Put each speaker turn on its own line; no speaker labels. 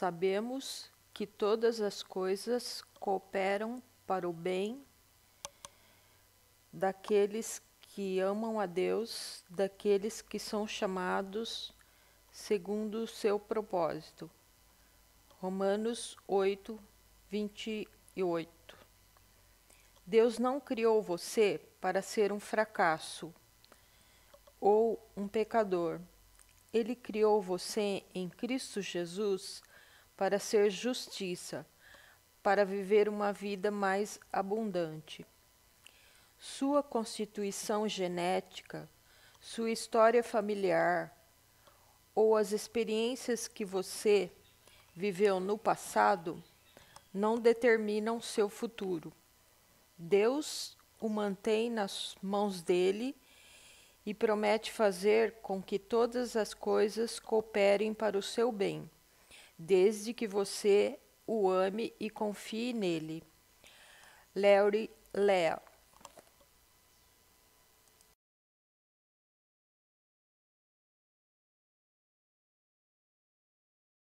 Sabemos que todas as coisas cooperam para o bem daqueles que amam a Deus, daqueles que são chamados segundo o seu propósito. Romanos 8, 28. Deus não criou você para ser um fracasso ou um pecador. Ele criou você em Cristo Jesus para ser justiça, para viver uma vida mais abundante. Sua constituição genética, sua história familiar ou as experiências que você viveu no passado não determinam seu futuro. Deus o mantém nas mãos dele e promete fazer com que todas as coisas cooperem para o seu bem, desde que você o ame e confie nele. Larry Lea